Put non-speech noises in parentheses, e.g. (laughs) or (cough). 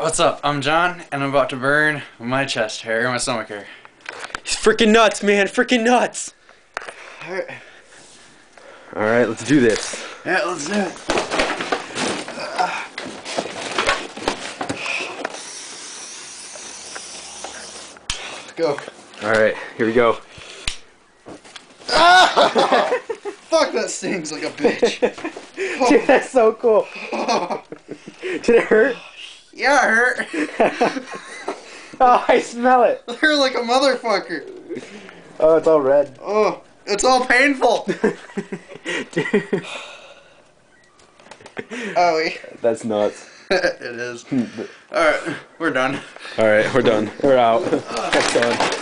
Alright, what's up? I'm Jon, and I'm about to burn my chest hair and my stomach hair. He's freaking nuts, man. Freaking nuts. Alright. All right, let's do this. Yeah, let's do it. Go. All right, here we go. Ah! (laughs) Fuck, that stings like a bitch. (laughs) Dude, that's so cool. (laughs) Did it hurt? Yeah, it hurt. (laughs) Oh, I smell it. (laughs) It hurt like a motherfucker. Oh, it's all red. Oh, it's all painful. Dude, (laughs) Oh, wait. that's nuts. it is. Alright, we're done. All right, we're done. We're out. That's done.